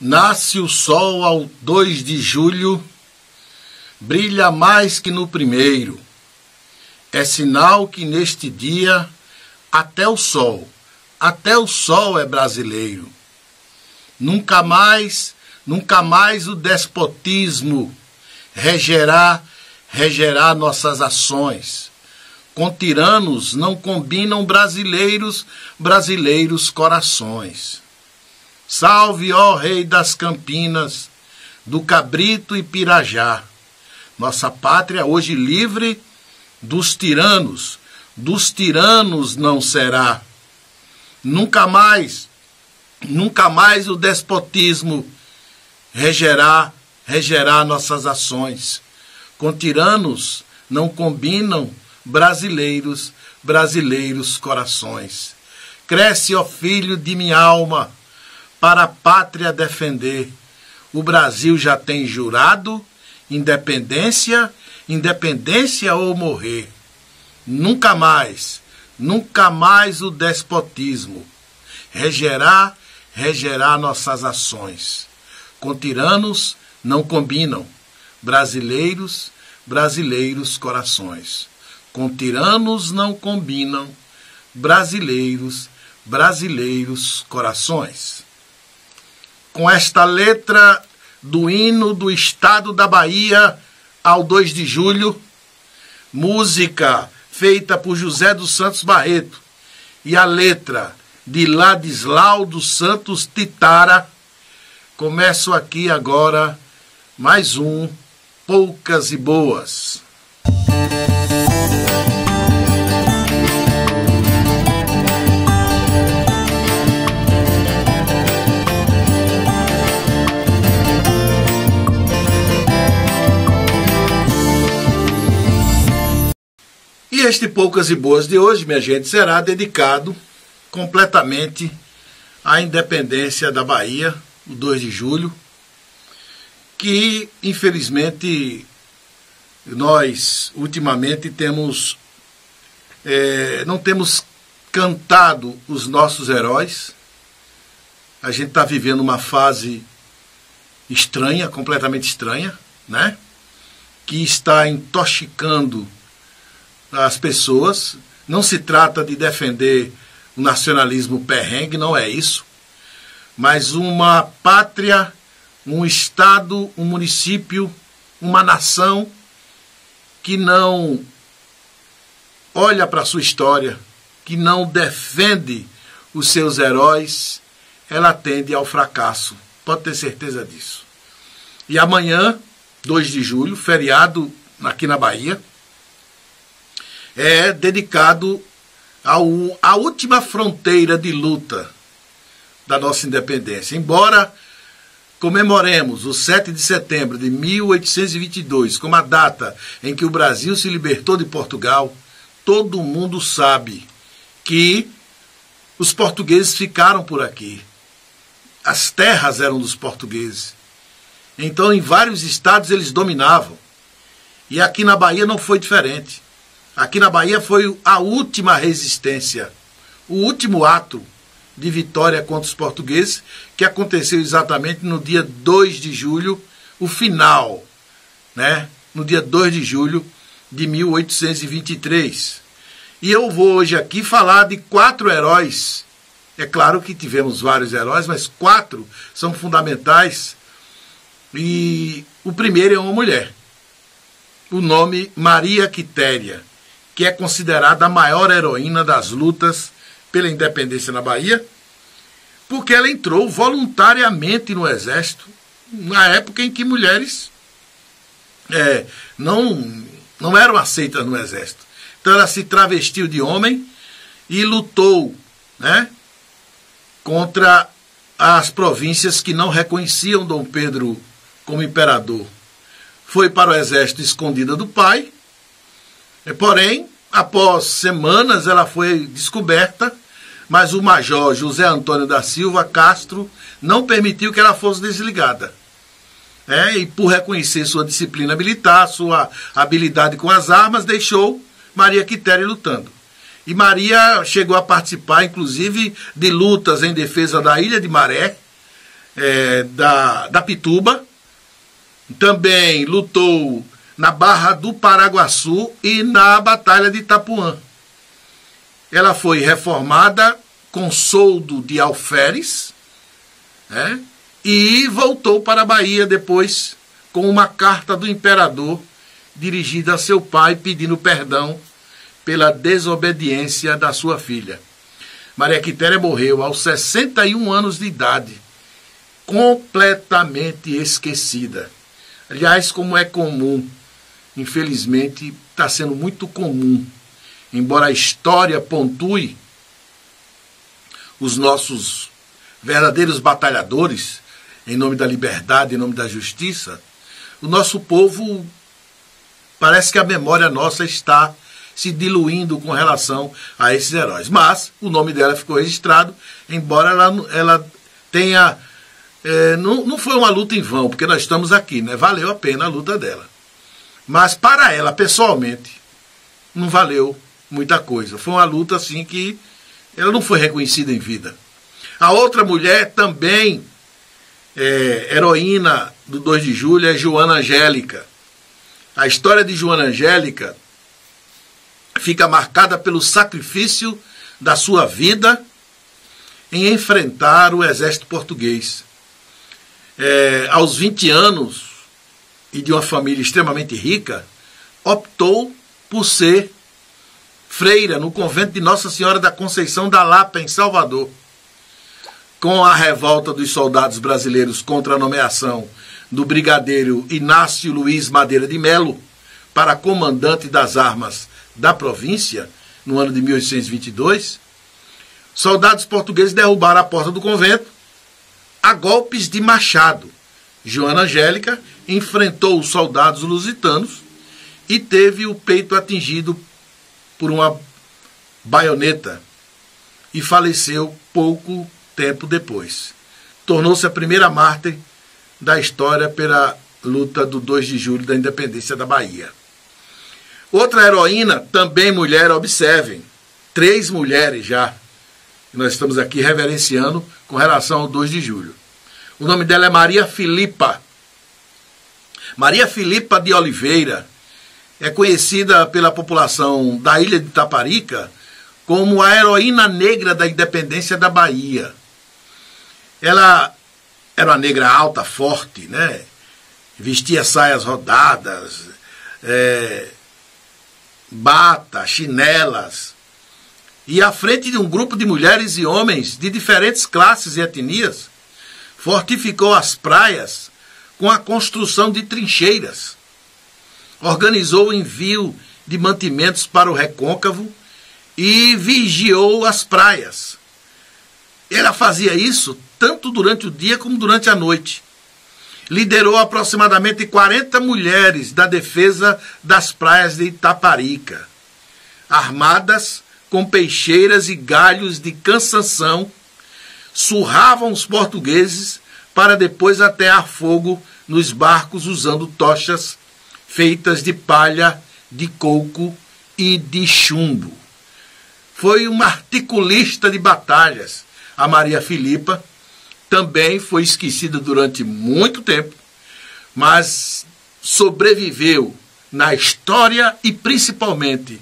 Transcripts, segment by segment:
Nasce o sol ao 2 de julho, brilha mais que no primeiro. É sinal que neste dia até o sol, até o sol é brasileiro. Nunca mais, nunca mais o despotismo regerá, regerá nossas ações. Com tiranos não combinam brasileiros, brasileiros corações. Salve, ó Rei das Campinas, do Cabrito e Pirajá. Nossa pátria hoje livre dos tiranos, dos tiranos não será. Nunca mais, nunca mais o despotismo regerá, regerá nossas ações. Com tiranos não combinam brasileiros, brasileiros corações. Cresce, ó filho de minha alma, para a pátria defender. O Brasil já tem jurado independência, independência ou morrer. Nunca mais, nunca mais o despotismo regerá, regerá nossas ações. Com tiranos não combinam brasileiros, brasileiros corações. Com tiranos não combinam brasileiros, brasileiros corações com esta letra do hino do estado da Bahia ao 2 de julho, música feita por José dos Santos Barreto e a letra de Ladislau dos Santos Titara. Começo aqui agora mais um Poucas e Boas. Este Poucas e Boas de hoje, minha gente, será dedicado completamente à independência da Bahia, o 2 de julho, que infelizmente nós ultimamente temos é, não temos cantado os nossos heróis. A gente está vivendo uma fase estranha, completamente estranha, né? Que está intoxicando as pessoas. Não se trata de defender o nacionalismo perrengue, não é isso. Mas uma pátria, um estado, um município, uma nação que não olha para a sua história, que não defende os seus heróis, ela tende ao fracasso. Pode ter certeza disso. E amanhã, 2 de julho, feriado aqui na Bahia, é dedicado ao, à última fronteira de luta da nossa independência. Embora comemoremos o 7 de setembro de 1822 como a data em que o Brasil se libertou de Portugal, todo mundo sabe que os portugueses ficaram por aqui. As terras eram dos portugueses. Então, em vários estados eles dominavam. E aqui na Bahia não foi diferente. Aqui na Bahia foi a última resistência, o último ato de vitória contra os portugueses, que aconteceu exatamente no dia 2 de julho, o final, né? No dia 2 de julho de 1823. E eu vou hoje aqui falar de quatro heróis. É claro que tivemos vários heróis, mas quatro são fundamentais. E o primeiro é uma mulher. O nome Maria Quitéria que é considerada a maior heroína das lutas pela independência na Bahia, porque ela entrou voluntariamente no Exército, na época em que mulheres é, não, não eram aceitas no Exército. Então ela se travestiu de homem e lutou né, contra as províncias que não reconheciam Dom Pedro como imperador. Foi para o exército escondida do pai Porém, após semanas, ela foi descoberta, mas o major José Antônio da Silva Castro não permitiu que ela fosse desligada. É, e por reconhecer sua disciplina militar, sua habilidade com as armas, deixou Maria Quitéria lutando. E Maria chegou a participar, inclusive, de lutas em defesa da Ilha de Maré, é, da, da Pituba, também lutou na Barra do Paraguaçu e na Batalha de Itapuã. Ela foi reformada com soldo de alferes né, e voltou para a Bahia depois com uma carta do imperador dirigida a seu pai pedindo perdão pela desobediência da sua filha. Maria Quitéria morreu aos 61 anos de idade, completamente esquecida. Aliás, como é comum, infelizmente está sendo muito comum, embora a história pontue os nossos verdadeiros batalhadores em nome da liberdade, em nome da justiça, o nosso povo parece que a memória nossa está se diluindo com relação a esses heróis. Mas o nome dela ficou registrado, embora ela, ela tenha. É, não, não foi uma luta em vão, porque nós estamos aqui, né? Valeu a pena a luta dela. Mas para ela, pessoalmente, não valeu muita coisa. Foi uma luta assim que ela não foi reconhecida em vida. A outra mulher também, é, heroína do 2 de julho, é Joana Angélica. A história de Joana Angélica fica marcada pelo sacrifício da sua vida em enfrentar o exército português. É, aos 20 anos e de uma família extremamente rica, optou por ser freira no convento de Nossa Senhora da Conceição da Lapa, em Salvador. Com a revolta dos soldados brasileiros contra a nomeação do brigadeiro Inácio Luiz Madeira de Melo para comandante das armas da província, no ano de 1822, soldados portugueses derrubaram a porta do convento a golpes de machado. Joana Angélica enfrentou os soldados lusitanos e teve o peito atingido por uma baioneta e faleceu pouco tempo depois. Tornou-se a primeira mártir da história pela luta do 2 de julho da independência da Bahia. Outra heroína, também mulher, observem, três mulheres já, nós estamos aqui reverenciando com relação ao 2 de julho. O nome dela é Maria Filipa. Maria Filipa de Oliveira é conhecida pela população da ilha de Taparica como a heroína negra da independência da Bahia. Ela era uma negra alta, forte, né? vestia saias rodadas, é, bata, chinelas. E à frente de um grupo de mulheres e homens de diferentes classes e etnias, fortificou as praias com a construção de trincheiras. Organizou o envio de mantimentos para o recôncavo e vigiou as praias. Ela fazia isso tanto durante o dia como durante a noite liderou aproximadamente 40 mulheres da defesa das praias de Itaparica, armadas com peixeiras e galhos de cansanção, surravam os portugueses para depois atear fogo nos barcos usando tochas feitas de palha, de coco e de chumbo. Foi uma articulista de batalhas, a Maria Filipa, também foi esquecida durante muito tempo, mas sobreviveu na história e principalmente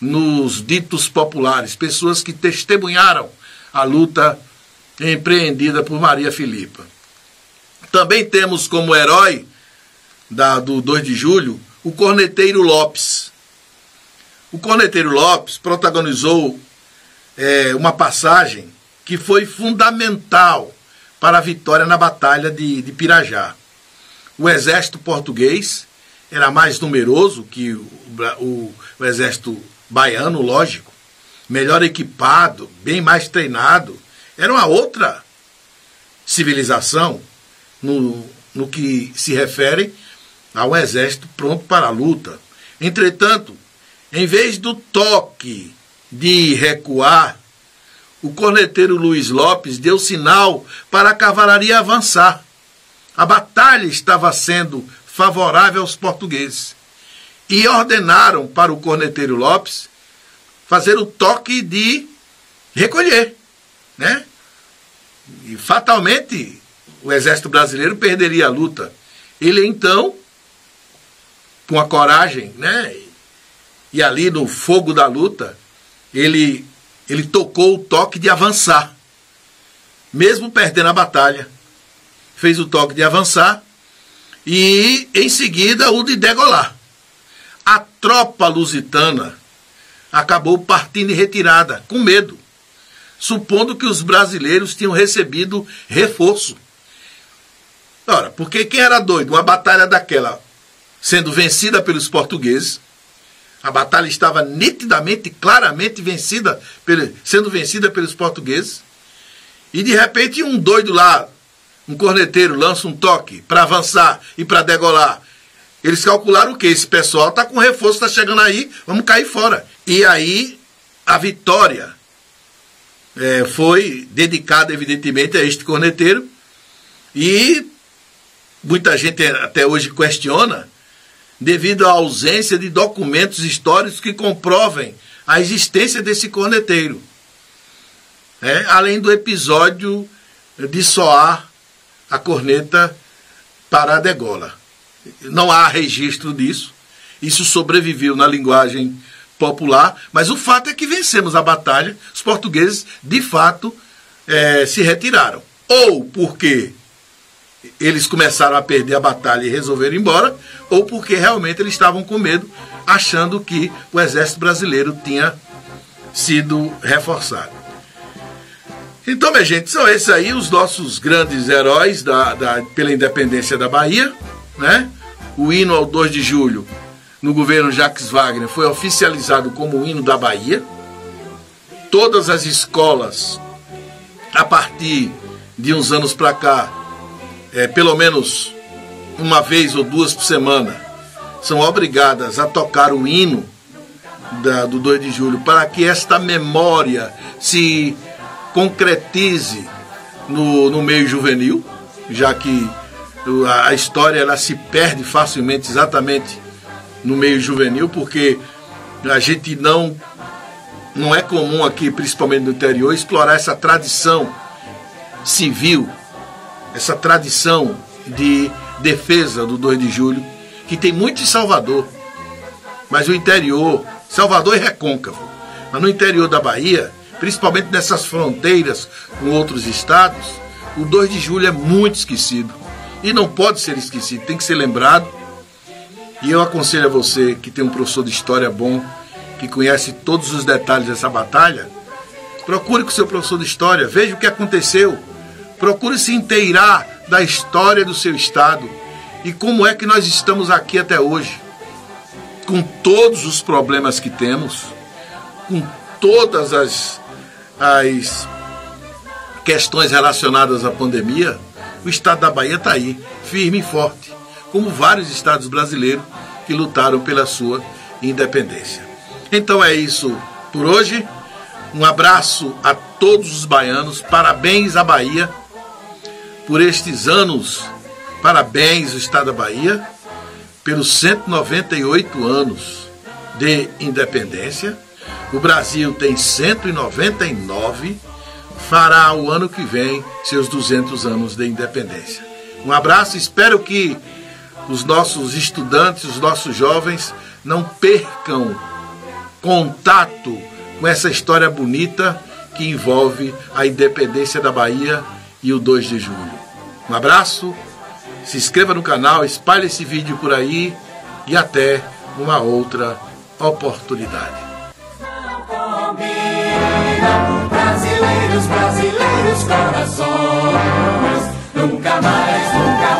nos ditos populares, pessoas que testemunharam a luta empreendida por Maria Filipa. Também temos como herói da, do 2 de julho o corneteiro Lopes. O corneteiro Lopes protagonizou é, uma passagem que foi fundamental para a vitória na Batalha de, de Pirajá. O exército português era mais numeroso que o, o, o exército baiano, lógico, melhor equipado, bem mais treinado. Era uma outra civilização no, no que se refere ao exército pronto para a luta. Entretanto, em vez do toque de recuar o corneteiro Luiz Lopes deu sinal para a cavalaria avançar. A batalha estava sendo favorável aos portugueses. E ordenaram para o corneteiro Lopes fazer o toque de recolher. Né? E fatalmente o exército brasileiro perderia a luta. Ele então, com a coragem, né? E ali no fogo da luta, ele, ele tocou o toque de avançar. Mesmo perdendo a batalha, fez o toque de avançar e em seguida o de degolar. A tropa lusitana acabou partindo em retirada, com medo, supondo que os brasileiros tinham recebido reforço. Ora, porque quem era doido? Uma batalha daquela sendo vencida pelos portugueses, a batalha estava nitidamente, claramente vencida, sendo vencida pelos portugueses, e de repente um doido lá, um corneteiro, lança um toque para avançar e para degolar. Eles calcularam o que? Esse pessoal está com reforço, está chegando aí, vamos cair fora. E aí a vitória é, foi dedicada, evidentemente, a este corneteiro. E muita gente até hoje questiona, devido à ausência de documentos históricos que comprovem a existência desse corneteiro. É, além do episódio de soar a corneta para a degola. Não há registro disso. Isso sobreviveu na linguagem popular, mas o fato é que vencemos a batalha, os portugueses de fato é, se retiraram. Ou porque eles começaram a perder a batalha e resolveram ir embora, ou porque realmente eles estavam com medo, achando que o exército brasileiro tinha sido reforçado. Então, minha gente, são esses aí os nossos grandes heróis da, da, pela independência da Bahia. Né? O hino ao 2 de julho, no governo Jacques Wagner, foi oficializado como o hino da Bahia. Todas as escolas, a partir de uns anos para cá, é, pelo menos uma vez ou duas por semana, são obrigadas a tocar o hino da, do 2 de julho para que esta memória se concretize no, no meio juvenil, já que a história ela se perde facilmente exatamente no meio juvenil, porque a gente não não é comum aqui, principalmente no interior, explorar essa tradição civil essa tradição de defesa do 2 de julho, que tem muito em Salvador, mas o interior, Salvador e Recôncavo, mas no interior da Bahia, principalmente nessas fronteiras com outros estados, o 2 de julho é muito esquecido. E não pode ser esquecido, tem que ser lembrado. E eu aconselho a você que tem um professor de história bom, que conhece todos os detalhes dessa batalha, procure com o seu professor de história, veja o que aconteceu. Procure se inteirar da história do seu estado e como é que nós estamos aqui até hoje, com todos os problemas que temos, com todas as, as questões relacionadas à pandemia, o estado da Bahia está aí, firme e forte, como vários estados brasileiros que lutaram pela sua independência. Então é isso por hoje. Um abraço a todos os baianos, parabéns à Bahia por estes anos. Parabéns, o Estado da Bahia, pelos 198 anos de independência. O Brasil tem 199, fará o ano que vem seus 200 anos de independência. Um abraço, espero que os nossos estudantes, os nossos jovens não percam contato com essa história bonita que envolve a independência da Bahia e o 2 de julho. Um abraço, se inscreva no canal, espalhe esse vídeo por aí e até uma outra oportunidade. Brasileiros, brasileiros, corações, nunca mais, nunca mais.